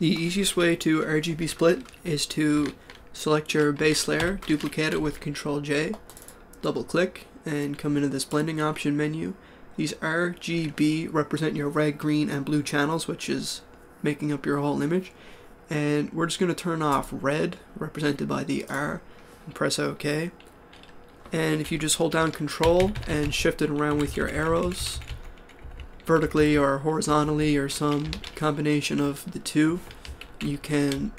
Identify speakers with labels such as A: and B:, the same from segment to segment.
A: The easiest way to RGB split is to select your base layer, duplicate it with Ctrl J, double click, and come into this blending option menu. These RGB represent your red, green, and blue channels, which is making up your whole image. And we're just going to turn off red, represented by the R, and press OK. And if you just hold down Control and shift it around with your arrows, vertically or horizontally or some combination of the two, you can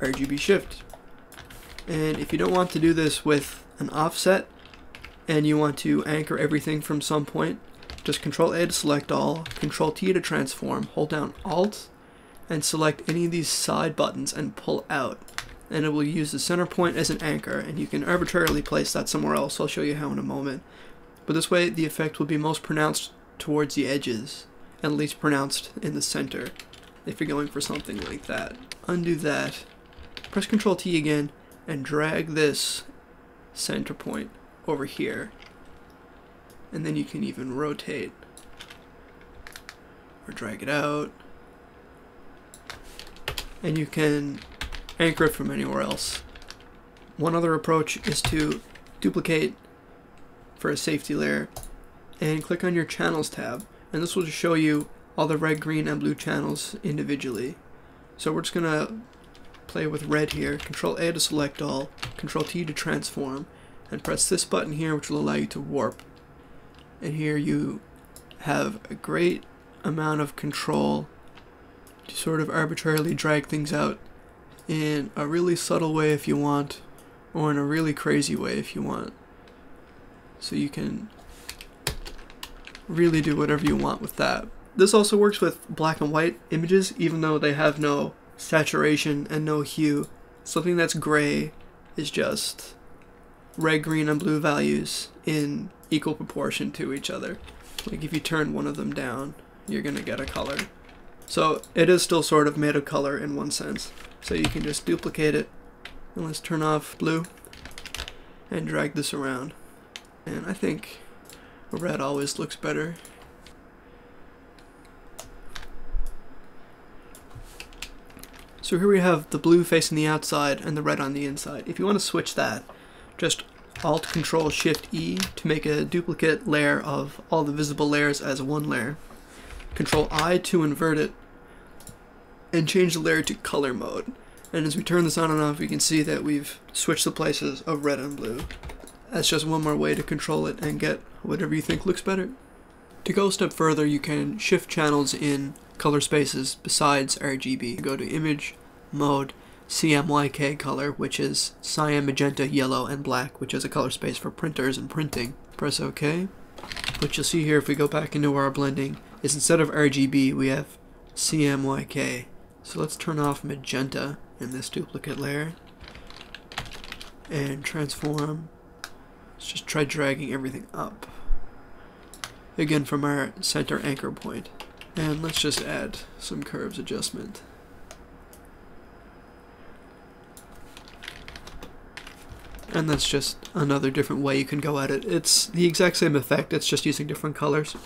A: RGB shift. And if you don't want to do this with an offset and you want to anchor everything from some point, just Control A to select all, Control T to transform, hold down Alt and select any of these side buttons and pull out. And it will use the center point as an anchor and you can arbitrarily place that somewhere else. I'll show you how in a moment. But this way the effect will be most pronounced towards the edges and least pronounced in the center if you're going for something like that. Undo that, press Ctrl T again, and drag this center point over here. And then you can even rotate or drag it out. And you can anchor it from anywhere else. One other approach is to duplicate for a safety layer and click on your channels tab and this will just show you all the red, green, and blue channels individually. So we're just gonna play with red here, control A to select all, control T to transform, and press this button here which will allow you to warp. And here you have a great amount of control to sort of arbitrarily drag things out in a really subtle way if you want, or in a really crazy way if you want. So you can really do whatever you want with that. This also works with black and white images, even though they have no saturation and no hue. Something that's gray is just red, green, and blue values in equal proportion to each other. Like if you turn one of them down, you're gonna get a color. So it is still sort of made of color in one sense. So you can just duplicate it. And let's turn off blue and drag this around. And I think red always looks better. So here we have the blue facing the outside and the red on the inside. If you want to switch that, just Alt Control Shift E to make a duplicate layer of all the visible layers as one layer. Control I to invert it and change the layer to color mode. And as we turn this on and off, we can see that we've switched the places of red and blue. That's just one more way to control it and get whatever you think looks better. To go a step further, you can shift channels in color spaces besides RGB. Go to Image, Mode, CMYK color, which is cyan, magenta, yellow, and black, which is a color space for printers and printing. Press OK. What you'll see here if we go back into our blending is instead of RGB, we have CMYK. So let's turn off magenta in this duplicate layer and transform. Let's just try dragging everything up. Again from our center anchor point. And let's just add some curves adjustment. And that's just another different way you can go at it. It's the exact same effect, it's just using different colors.